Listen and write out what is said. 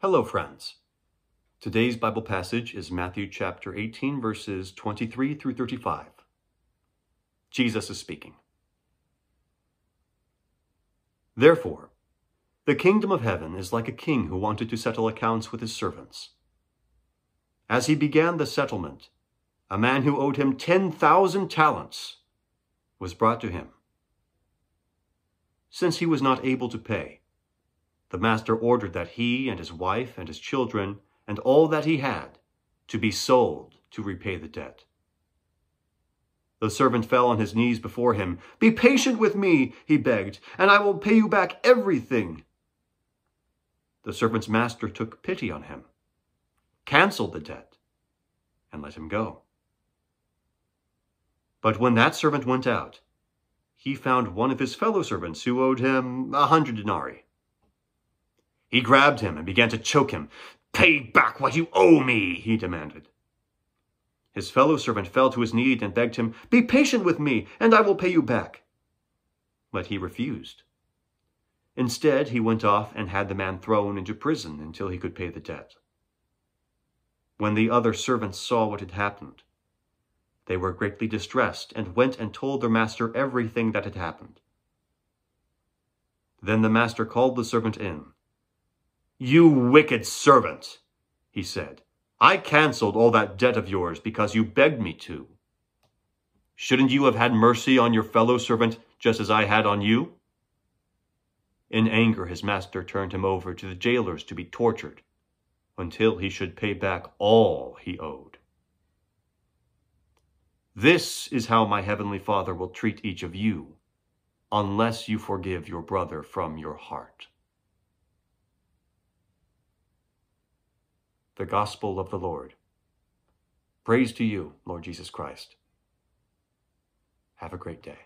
Hello, friends. Today's Bible passage is Matthew chapter 18, verses 23 through 35. Jesus is speaking. Therefore, the kingdom of heaven is like a king who wanted to settle accounts with his servants. As he began the settlement, a man who owed him 10,000 talents was brought to him. Since he was not able to pay, the master ordered that he and his wife and his children and all that he had to be sold to repay the debt. The servant fell on his knees before him. Be patient with me, he begged, and I will pay you back everything. The servant's master took pity on him, canceled the debt, and let him go. But when that servant went out, he found one of his fellow servants who owed him a hundred denarii. He grabbed him and began to choke him. Pay back what you owe me, he demanded. His fellow servant fell to his knees and begged him, Be patient with me, and I will pay you back. But he refused. Instead, he went off and had the man thrown into prison until he could pay the debt. When the other servants saw what had happened, they were greatly distressed and went and told their master everything that had happened. Then the master called the servant in you wicked servant, he said. I canceled all that debt of yours because you begged me to. Shouldn't you have had mercy on your fellow servant just as I had on you? In anger, his master turned him over to the jailers to be tortured until he should pay back all he owed. This is how my heavenly Father will treat each of you unless you forgive your brother from your heart. The gospel of the Lord. Praise to you, Lord Jesus Christ. Have a great day.